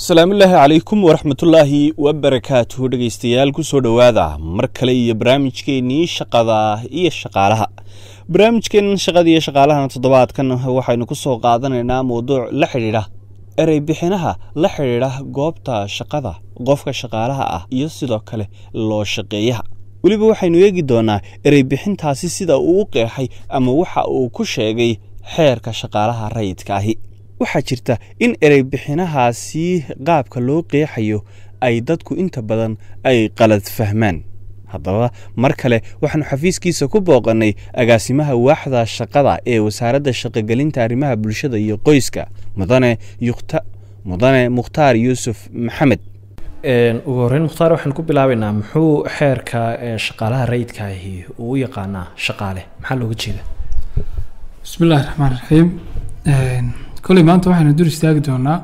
asalaamullaahi calaykum waraxmatullaahi wabarakaatuhu dhegaystayaal ku soo dhowaada mar kale iyo barnaamijkeennii shaqada iyo shaqaalaha. Barnaamijkeennan shaqada iyo shaqaalahana toddobaadkan waxaynu ku soo qaadanaynaa mowduuc la xidhiidha erey bixinaha la xidhiidha goobta shaqada qofka shaqaalaha ah iyo sidoo kale loo shaqeeyaha weliba waxaynu eegi doonaa erey bixintaasi sida uu u qeexay ama waxa uu ku sheegay xeerka shaqaalaha rayidka ahi. Waxaa jirta in erey bixinahaasi qaabka loo qeexayo ay dadku inta badan ay qalad fahmaan. Haddaba mar kale waxaanu xafiiskiisa ku booqannay agaasimaha waaxda shaqada ee wasaaradda shaqogelinta arrimaha bulshada iyo qoyska. Mudane mukhtaar yuusuf maxamed ugu horreyn mukhtaar waxaan ku bilaabaynaa muxuu xeerka ee shaqaalaha rayidka ahi uu u yaqaanaa shaqaale? Maxaa looga jeeda bismi illaahi raxmaan raxiim kolley maanta waxaynu dur istaagi doonaa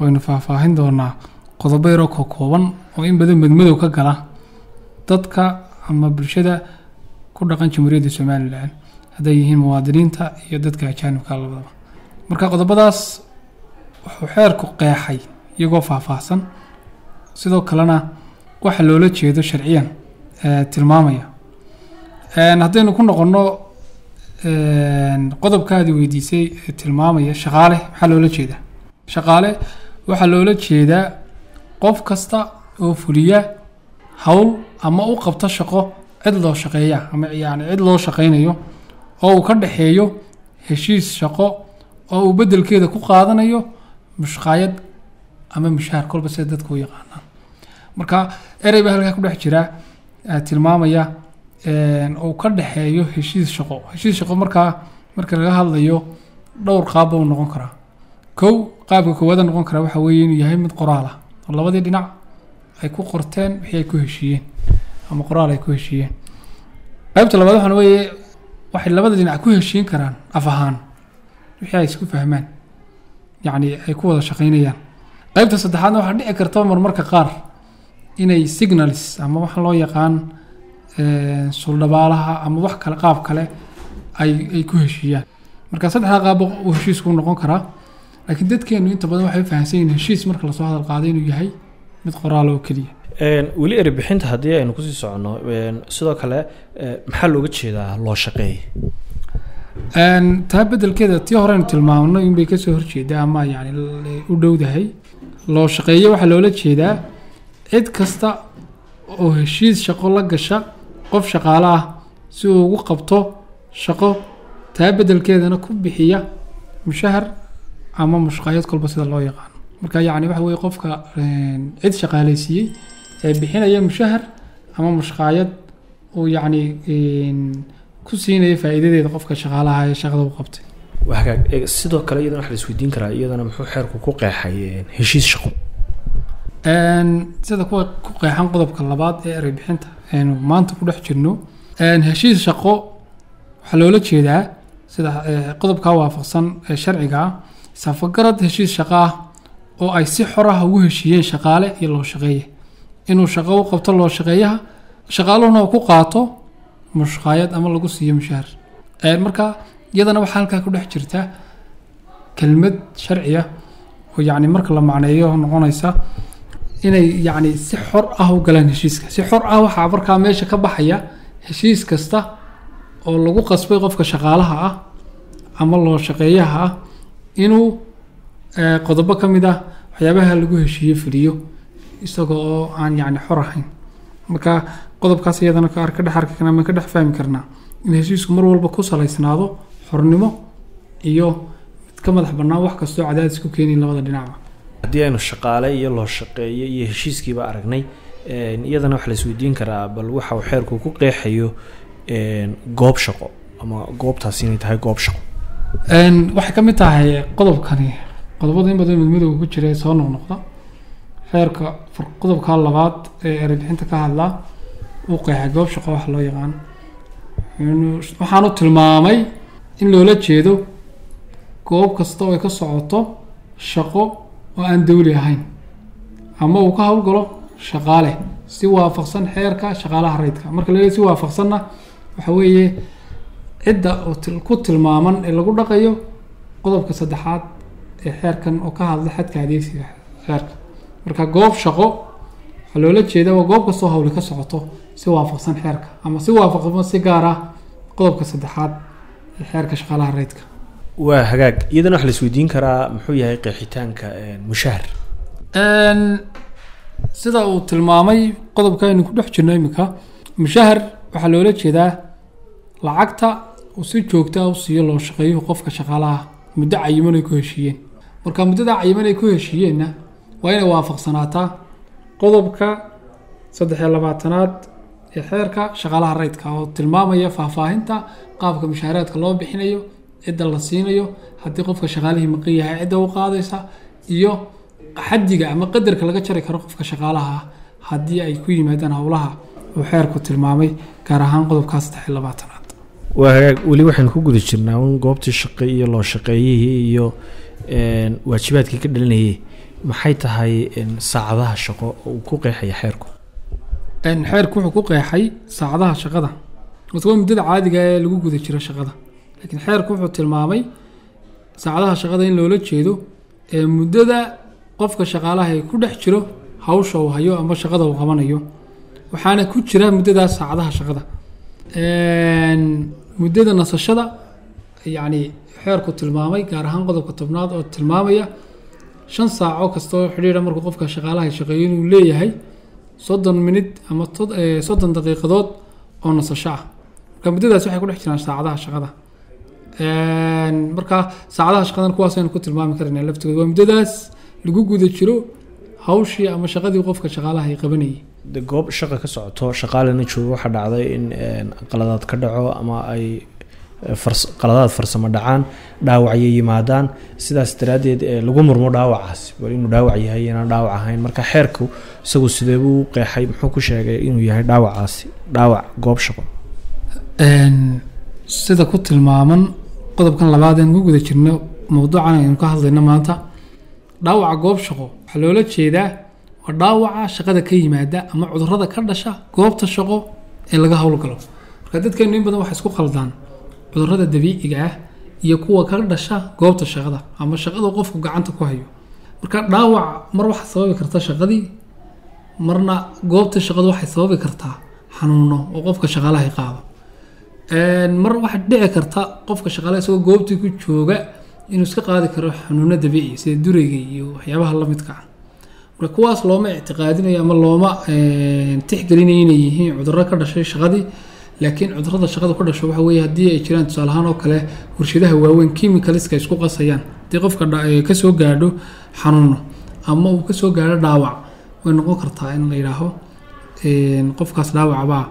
waynu faahfaahin doonaa qodobo yaroo ka kooban oo in badan madmadow ka gala dadka ama bulshada ku dhaqan jamhuuriyadda somalilan hadday yihiin muwaadiniinta iyo dadka ajaanibka labadaba marka qodobadaas wuxuu xeerku qeexay iyagoo faahfaahsan sidoo kalena waxa loola jeedo sharciyan tilmaamaya. Haddaynu ku noqono qodobkaadi weydiisay tilmaamaya shaqaale maxaa loola jeedaa. Shaqaale waxaa loola jeedaa qof kasta oo fuliya howl ama u qabto shaqo cid loo shaqeeya ama yani cid loo shaqeynayo oo uu ka dhexeeyo heshiis shaqo oo uu bedelkeeda ku qaadanayo mushqaayad ama mushaar kolba sida dadka u yaqaanaan marka erey baa halkaa ku dhex jira tilmaamaya uu ka dhexeeyo heshiis shaqo. Heshiis shaqo markaa marka laga hadlayo dhowr qaabba uu noqon karaa. Kow qaabka koowaada noqon karaa waxa weeye inuu yahay mid qoraal ah. Oo labadii dhinac ay ku qorteen wixii ay ku heshiiyeen ama qoraal ay ku heshiiyeen. Qaybta labaad waxaan weeye waxay labada dhinac ku heshiin karaan af ahaan. Wixii ay isku fahmaan yacni ay ku wada shaqeynayaan qaybta saddexaadna waxaa dhici karta marmarka qaar inay signals ama waxa loo yaqaan suldhabaalaha ama wax kale qaab kale ay ku heshiiyaan. Marka saddexdaa qaabba uu heshiisku noqon karaa laakiin dadkeenu inta badan waxay fahamsan yihiin heshiis marka la soo hadal qaaday inuu yahay mid qoraal oo keliya. Weli eri bixinta haddii aynu ku sii soconno sidoo kale maxaa looga jeedaa loo shaqeey taa bedelkeeda tii horeynu tilmaamno inbay ka soo horjeedaa ama yani u dhowdahay loo shaqeeye waxaa loola jeedaa cid kasta oo heshiis shaqo la gasha qof shaqaale ah si uu ugu qabto shaqo taa bedelkeedana ku bixiya mushahar ama mushqaayad kolba sida loo yaqaano marka yacni waxa weye qofka cid shaqaaleysiiyey ee bixinaya mushahar ama mushqaayad uu yacni ku siinaya faa'iidadeeda qofka shaqaalaha ee shaqada u qabtay. Sidoo kale iyadana waxa la isweydiin karaa iyadana muxuu xeerku ku qeexay heshiis shaqo sida kuwa ku qeexan qodobka labaad ee erey bixinta aynu maanta ku dhex jirno. Heshiis shaqo waxaa loola jeedaa sida qodobkaa waafaqsan ee sharciga ah safagarad heshiis shaqo ah oo ay si xor ah ugu heshiiyeen shaqaale iyo loo shaqeeye. Inuu shaqo u qabto loo shaqeeyaha shaqaaluhuna ku qaato mushqaayad ama lagu siiyo mushahar marka iyadana waxaa halkaa ku dhex jirta kelmad sharciya oo yacni marka la macneeyo noqonaysa inay yacni si xor ah u galaan heshiiska. Si xor ah waxaa markaa meesha ka baxaya heshiis kasta oo lagu qasbay qofka shaqaalaha ah ama loo shaqeeyaha ah inuu qodobo ka mid ah waxyaabaha lagu heshiiye fuliyo isaga oo aan yacni xor ahayn. Marka qodobkaas iyadana ka dhex arki karna ama ka dhex fahmi karnaa in heshiisku mar walba ku salaysnaado xornimo iyo mid ka madax bannaan wax kastoo cadaadis ku keenayn labada dhinacba haddii aynu shaqaale iyo loo shaqeeyo iyo heshiiskiiba aragnay iyadana waxa la isweydiin karaa bal waxa uu xeerku ku qeexayo goob shaqo ama goobtaasi inay tahay goob shaqo. Waxay ka mid tahay qodobkani. Qodobada in badan midmidowga ku jira soo noqnoqda xeerka qodobka labaad ee erebixinta ka hadlaa uu qeexay goob shaqo wax loo yaqaan. Waxaanu tilmaamay in loola jeedo goob kasta oo ay ka socoto shaqo oo aan dawli ahayn. Ama uu ka howlgalo shaqaale si waafaqsan xeerka shaqaalaha rayidka marka la si waafaqsanna waxa weeye cidda ku tilmaaman ee lagu dhaqayo qodobka saddexaad ee xeerkan oo ka hadla xadka adeegsiga xeerka. Marka goob shaqo waxaa loola jeeda waa goob kastoo hawli ka socoto si waafaqsan xeerka ama si waafaqsan si gaar ah qodobka saddexaad ee xeerka shaqaalaha rayidka waa hagaag. Iyadana waxa la isweydiin karaa muxuu yahay qeexitaanka Een, sida uu tilmaamay qodobka aynu ku dhex jirno iminka mushahar waxaa loola jeedaa lacagta uu si joogta ah u siiyo loo shaqeeyuhu qofka shaqaalaha muddo cayiman ay ku heshiiyeen. Marka muddada cayiman ay ku heshiiyeenna waa inay waafaqsanaataa qodobka saddex iyo labaatanaad ee xeerka shaqaalaha rayidka oo tilmaamaya faahfaahinta qaabka mushaaraadka loo bixinayo cidda la siinayo haddii qofka shaqaalihii maqan yahay cidda u qaadaysa iyo xaddiga ama qadarka laga jari karo qofka shaqaalaha ah haddii ay ku yimaadaan howlaha uu xeerku tilmaamay gaar ahaan qodobkaa saddex iyo labaatanaad. Waa hagaag. Weli waxaynu ku guda jirnaa un goobtii shaqo iyo loo shaqeeyihii iyo waajibaadkii ka dhalinayay maxay tahay saacadaha shaqo oo uu ku qeexaya xeerku? Xeerku wuxuu ku qeexay saacadaha shaqada. Muddada caadiga ee lagu guda jiro shaqada laakiin xeerku wuxuu tilmaamay saacadaha shaqada in loola jeedo ee muddada qofka shaqaalaha ee ku dhex jiro hawsha uu hayo ama shaqada uu qabanayo. Waxaana ku jira muddadaas saacadaha shaqada. Muddada nasashada yacni xeerku tilmaamay gaar ahaan qodobka tobnaad oo tilmaamaya shan saaco kastoo xidhiidha markuu qofka shaqaalaha shaqeeyo inuu leeyahay soddon minid ama soddon daqiiqadood oo nasasho ah. Marka muddadaas waxay ku dhex jiraan saacadaha shaqada marka saacadaha shaqadan kuwaasaynu ku tilmaami karaynaa laftooda waa muddadaas lagu guda jiro hawshii ama shaqadii qofka shaqaalaha ay qabanayay. De goob shaqa ka socoto shaqaalena joogo waxaa dhacday in qaladaad ka dhaco ama ay fars- qaladaad farsamo dhacaan dhaawacyo yimaadaan. Sidaas daraaddeed eh, lagu murmo dhaawacaas. Bal inuu dhaawac yahay inaan dhaawac ahayn. Marka xeerku isagu sidee buu qeexay? Muxuu ku sheegay inuu yahay dhaawacaasi dhaawac goob shaqo? Sida ku tilmaaman qodobkan labaad aan ku guda jirno mowduucan aynu ka hadlayno maanta. Dhaawaca goob shaqo waxaa loola jeedaa waa dhaawaca shaqada ka yimaada ama cudurrada ka dhasha goobta shaqo ee laga howlgalo marka dadkeenu in badan waxay isku qaldaan cudurrada dabiiciga ah iyo kuwa ka dhasha goobta shaqada ama shaqada qofku gacanta ku hayo. Marka dhaawac mar waxaa sababi karta shaqadii marna goobta shaqadu waxay sababi kartaa xanuuno oo qofka shaqaalaha qaado mar waxaa dhici karta qofka shaqaalaha isagoo goobtii ku jooga inuu iska qaadi karo xanuuno dabiici sida durayga iyo waxyaabaha la midka ah. Marka kuwaas looma ictiqaadinayo ama looma tixgelinayo inay yihiin cudurro ka dhashay shaqadii laakiin cudurrada shaqada ku dhasho waxa weeye haddii ay jiraan tusaale ahaan oo kale warshadaha waaweyn chemicalska isku qasayaan haddii qofka ka soo gaadho xanuuno ama uu ka soo gaadho dhaawac way noqon kartaa in la yidhaaho qofkaas dhaawacbaa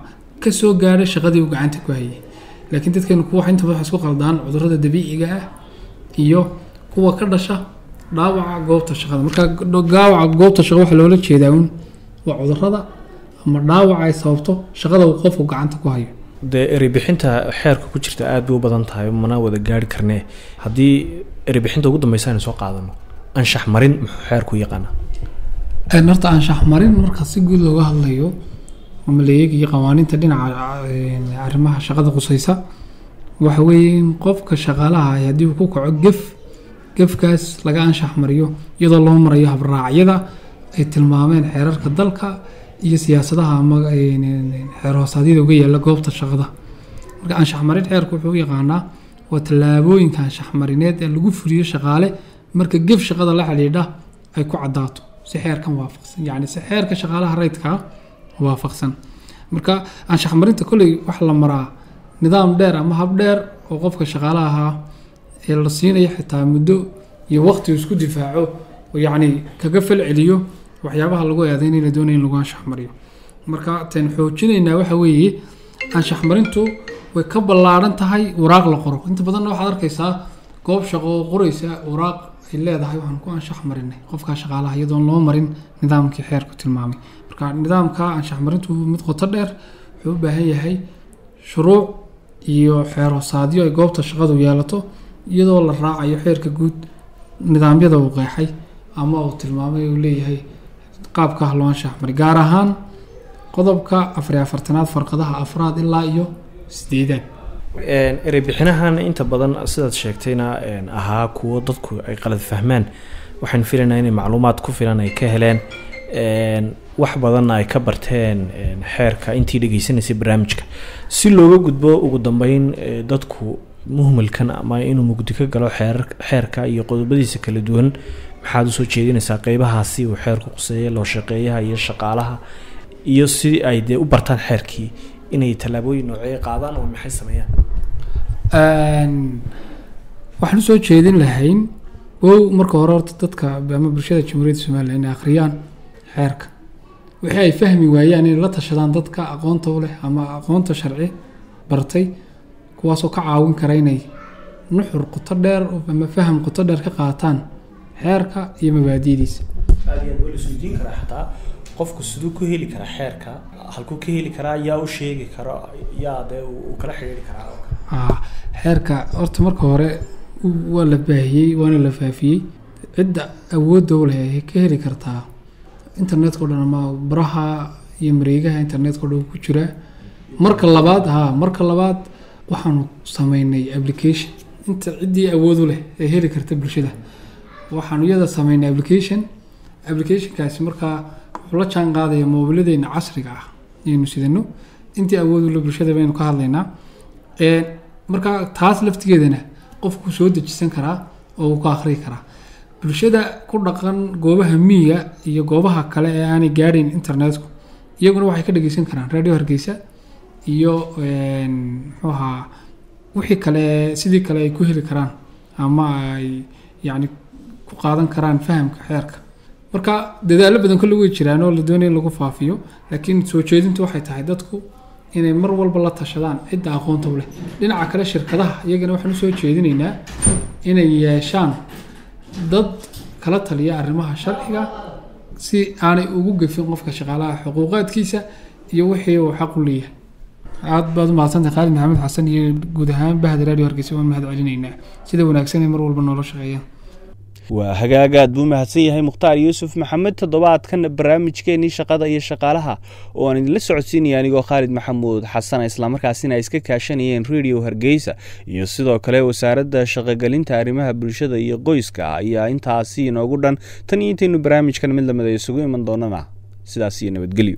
ka soo gaadhay shaqadii uu gacanta ku hayay laakiin dadkeenu kuwa inta waxay isku qaldaan cudurrada dabiiciga ah iyo kuwa ka dhasha dhaawaca goobta shaqada. Marka dhaawaca goobta shaqo waxaa loola jeedaa un waa cudurrada ama dhaawaca ay sababto shaqada uu qofku gacanta ku hayo. Dee ereybixinta xeerka ku jirta aad bay u badan tahay mana wada gaari karnee? Haddii ereybixinta ugu dambeysa aynu soo qaadano anshax marin muxuu xeerku yaqaana horta anshax marin marka si guud looga hadlayo ama la eegayo qawaaniinta dhinaca een, arrimaha shaqada qusaysa waxa weeye in qofka shaqaalaha ah haddii uu ku kaco gef gefkaas laga anshax mariyo iyadoo loo marayo habraacyada ay tilmaameen xeerarka dalka iyo siyaasadaha ama xeer hoosaadyada uga yaalla goobta shaqada. Marka anshax marin xeerku wuxuu yaqaanaa waa tallaabooyinka anshax marineed ee lagu fuliyo shaqaale marka gef shaqada la xidhiidha ay ku caddaato si xeerkan waafaqsan. Yacni si xeerka shaqaalaha rayidka ah waafaqsan. Marka anshax marinta kolley waxa la maraa nidaam dheer ama hab dheer oo qofka shaqaalaha ahaa ee la siinayo xitaa muddo iyo waqti isku difaaco oo yacni kaga fal celiyo waxyaabaha lagu eedeyn in la doonayo in lagu anshax mariyo marka teen xoojinaynaa waxa weeye anshax marintu way ka ballaaran tahay waraaq la qoro. Inta badanna waxaad arkaysaa goob shaqo oo qoraysa waraaq ay leedahay waxaan ku anshax marinay qofka shaqaalaha iyadoon loo marin nidaamkii xeerku tilmaamay marka nidaamka anshax marintu mid qoto dheer wuxuu u baahan yahay shuruuc iyo xeer hoosaadyo ay goobta shaqadu yeelato iyadoo la raacayo xeerka guud nidaamyada uu qeexay ama uu tilmaamay uu leeyahay qaabka loo anshax maray gaar ahaan qodobka afariy afartanaad farqadaha afraad ilaa iyo sideedaad erey bixinahan inta badan sidaad sheegtayna ahaa kuwo dadku ay qalad fahmaan. Waxaan filaynaa inay macluumaad ku filan ay ka heleen. een, wax badanna ay ka barteen een, xeerka intii dhegeysanaysay barnaamijka. Si looga gudbo ugu dambeyn ee, dadku muhmalkan ama inuu mugdi ka galo xeerka iyo qodobadiisa kala duwan maxaad u soo jeedinaysaa qeybahaasi uu xeerku quseeya loo shaqeeyaha iyo shaqaalaha iyo si ay dee u bartaan xeerkii inay tallaabooyin noocee qaadaan oo maxay sameeyaan? Waxaan u soo jeedin lahayn wow marka hore horta dadka ama bulshada jamhuuriyadda somalilan inay akhriyaan xeerka wixii ay fahmi waayaan inay la tashadaan dadka aqoonta u leh ama aqoonta sharci bartay kuwaasoo ka caawin kara inay nuxur qoto dheer ama faham qoto dheer ka qaataan xeerka iyo mabaadi'diisa. Qofku siduu ku heli karaa xeerka halkuu ka heli karaa yaa u sheegi karo yaa dee uu kala xidhiiri karaa xeerka horta marka hore waa la baahiyey waana la faafiyey. Cidda awoodda u leh ay ka heli kartaa internetka o dhan ama baraha iyo mareegaha internetka o dhan ku jira. Marka labaad ha marka labaad waxaanu sameynay application. Inta ciddii awood u leh ee heli karta bulshada waxaanu iyada sameynay application. Applicationkaasi markaa wuxuu la jaan qaadaya moobiladeena casriga ah ayaynu sidano intii awood u leh bulshada baynu ka hadlaynaa Ee, marka taas laftigeedana qofku soo dejisan karaa oo uu ka akhriyi karaa bulshada ku dhaqan goobaha miyiga iyo goobaha kale ee aanay gaadhayn internetku. Iyaguna waxay ka dhageysan karaan radio hargeysa iyo muxuu ahaa wixii kale sidii kale ay ku heli karaan ama ay yacni ku qaadan karaan fahamka xeerka. Marka dadaallo badan kolle way jiraan oo la doonaya in lagu faafiyo laakiin soo jeedintu waxay tahay dadku inay mar walba la tashadaan cidda aqoonta leh. Dhinaca kale shirkadaha iyagana waxaan u soo jeedinaynaa inay yeeshaan dad kala taliya arrimaha sharciga si aanay ugu gefin qofka shaqaalaha xuquuqaadkiisa iyo wixii uu xaq u leeyahay. Aad baad u mahadsantahay khaalid maxamed xasan iyo guud ahaan bahda radio hargeysa waan mahad celinaynaa sida wanaagsan ay mar walba noola shaqeeyaan waa hagaag aad buu mahadsan yahay mukhtaar yuusuf maxamed toddobaadkan barnaamijkeenii shaqada iyo shaqaalaha oo aan idinla socodsiinaya anigoo khaalid maxamuud xasan islamarkaasina ay iska kaashanayeen radio hargeysa. Iyo sidoo kale wasaaradda shaqogelinta arrimaha bulshada iyo qoyska ayaa intaasi inoogu dhan. Tan iyo intaynu barnaamijkan mid lamida isugu iman doonana sidaas iyo nabadgelyo